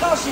倒数